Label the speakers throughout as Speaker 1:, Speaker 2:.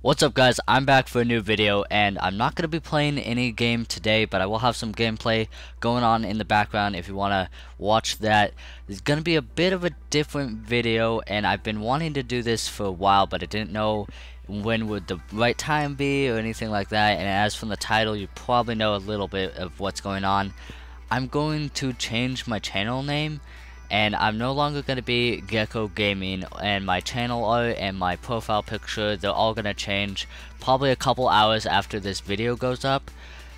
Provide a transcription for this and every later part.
Speaker 1: What's up guys, I'm back for a new video and I'm not going to be playing any game today but I will have some gameplay going on in the background if you want to watch that. It's going to be a bit of a different video and I've been wanting to do this for a while but I didn't know when would the right time be or anything like that and as from the title you probably know a little bit of what's going on. I'm going to change my channel name and I'm no longer going to be Gecko Gaming and my channel art and my profile picture they're all going to change probably a couple hours after this video goes up.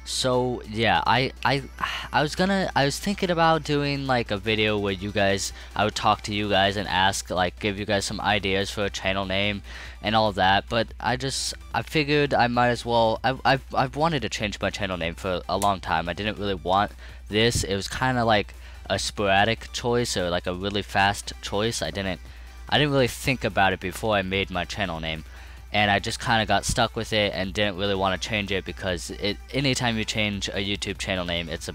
Speaker 1: So yeah I I I was gonna I was thinking about doing like a video where you guys I would talk to you guys and ask like give you guys some ideas for a channel name and all of that but I just I figured I might as well I've, I've, I've wanted to change my channel name for a long time. I didn't really want this. It was kinda like a sporadic choice or like a really fast choice. I didn't I didn't really think about it before I made my channel name. And I just kind of got stuck with it and didn't really want to change it because it anytime you change a YouTube channel name, it's a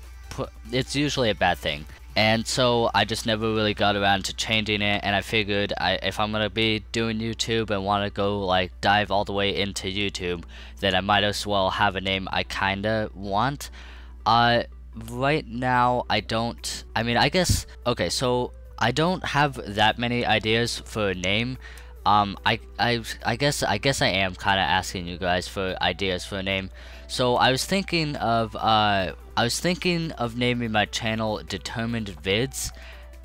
Speaker 1: it's usually a bad thing. And so I just never really got around to changing it and I figured I, if I'm gonna be doing YouTube and want to go like dive all the way into YouTube then I might as well have a name I kinda want. Uh, right now I don't I mean I guess okay so I don't have that many ideas for a name. Um I I I guess I guess I am kind of asking you guys for ideas for a name. So I was thinking of uh I was thinking of naming my channel determined vids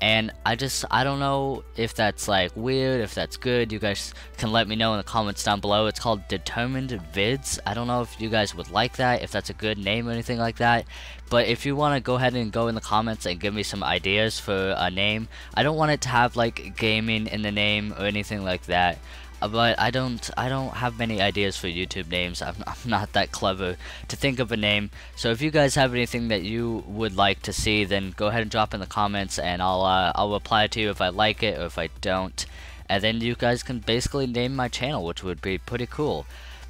Speaker 1: and I just I don't know if that's like weird if that's good. You guys can let me know in the comments down below. It's called determined vids. I don't know if you guys would like that if that's a good name or anything like that. But if you want to go ahead and go in the comments and give me some ideas for a name I don't want it to have like gaming in the name or anything like that but I don't I don't have many ideas for YouTube names. I'm, I'm, not that clever to think of a name. So if you guys have anything that you would like to see, then go ahead and drop in the comments, and I'll uh, I'll reply to you if I like it or if I don't. And then you guys can basically name my channel, which would be pretty cool.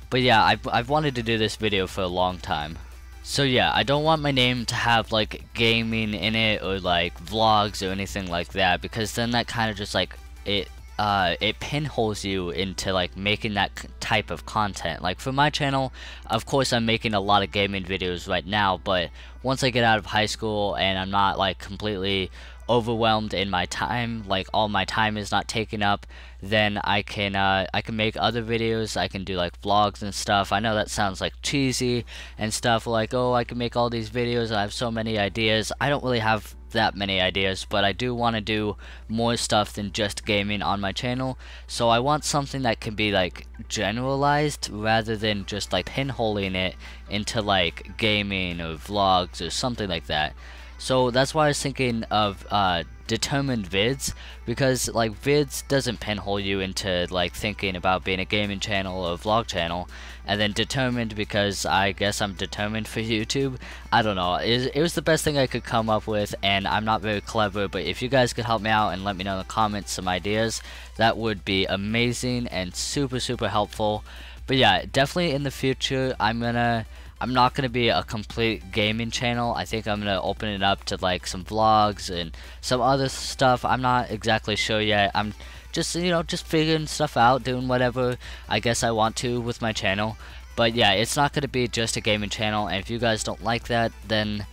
Speaker 1: But yeah, I've I've wanted to do this video for a long time. So yeah, I don't want my name to have like gaming in it or like vlogs or anything like that because then that kind of just like it uh, it pinholes you into like making that type of content. Like for my channel, of course I'm making a lot of gaming videos right now, but once I get out of high school and I'm not like completely overwhelmed in my time, like all my time is not taken up, then I can uh, I can make other videos. I can do like vlogs and stuff. I know that sounds like cheesy and stuff. Like oh, I can make all these videos. I have so many ideas. I don't really have that many ideas, but I do want to do more stuff than just gaming on my channel. So I want something that can be like generalized rather than just like pinholing it into like gaming or vlogs or something like that. So that's why I was thinking of uh, determined vids because like vids doesn't pinhole you into like thinking about being a gaming channel or vlog channel and then determined because I guess I'm determined for YouTube? I don't know. It, it was the best thing I could come up with and I'm not very clever but if you guys could help me out and let me know in the comments some ideas that would be amazing and super super helpful. But yeah definitely in the future I'm gonna I'm not going to be a complete gaming channel. I think I'm going to open it up to like some vlogs and some other stuff. I'm not exactly sure yet. I'm just, you know, just figuring stuff out, doing whatever I guess I want to with my channel. But yeah, it's not going to be just a gaming channel. And if you guys don't like that, then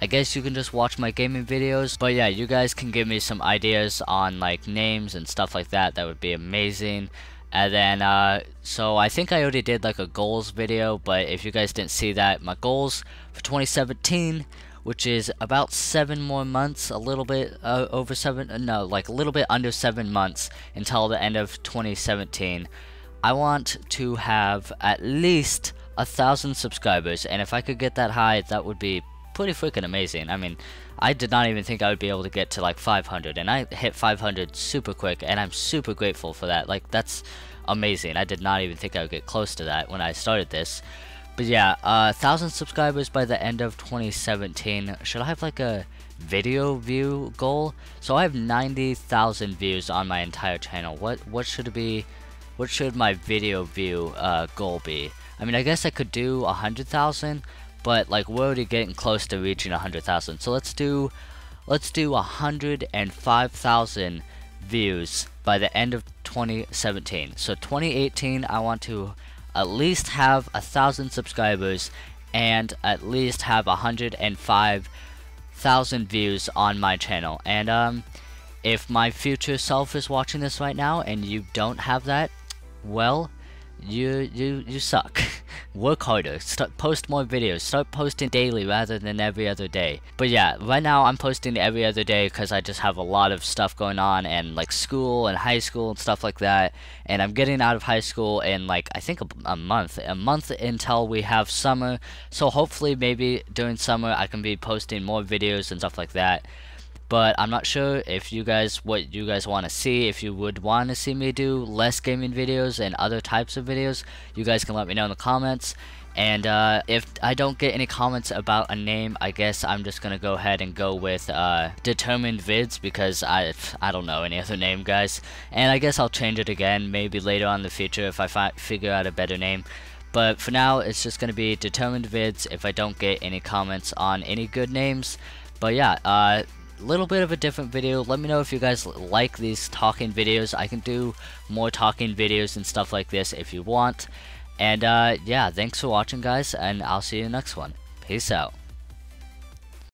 Speaker 1: I guess you can just watch my gaming videos. But yeah, you guys can give me some ideas on like names and stuff like that. That would be amazing. And then, uh, so I think I already did like a goals video, but if you guys didn't see that, my goals for 2017, which is about seven more months, a little bit uh, over seven, uh, no, like a little bit under seven months until the end of 2017. I want to have at least a thousand subscribers, and if I could get that high, that would be pretty freaking amazing. I mean, I did not even think I would be able to get to like 500 and I hit 500 super quick and I'm super grateful for that. Like that's amazing. I did not even think I would get close to that when I started this. But yeah, uh, 1,000 subscribers by the end of 2017. Should I have like a video view goal? So I have 90,000 views on my entire channel. What what should it be? What should my video view uh, goal be? I mean, I guess I could do 100,000, but like we're already getting close to reaching 100,000 so let's do let's do 105,000 views by the end of 2017 so 2018 I want to at least have a thousand subscribers and at least have 105,000 views on my channel. And um, if my future self is watching this right now and you don't have that, well, you you you suck. Work harder. Start post more videos. Start posting daily rather than every other day. But yeah, right now I'm posting every other day because I just have a lot of stuff going on and like school and high school and stuff like that. And I'm getting out of high school in like I think a, a month, a month until we have summer. So hopefully maybe during summer I can be posting more videos and stuff like that but I'm not sure if you guys what you guys want to see if you would want to see me do less gaming videos and other types of videos you guys can let me know in the comments. And uh, if I don't get any comments about a name I guess I'm just gonna go ahead and go with uh, determined vids because I I don't know any other name guys. And I guess I'll change it again maybe later on in the future if I figure out a better name. But for now it's just gonna be determined vids if I don't get any comments on any good names. But yeah uh, little bit of a different video. Let me know if you guys like these talking videos. I can do more talking videos and stuff like this if you want. And uh, yeah, thanks for watching guys, and I'll see you next one. Peace out.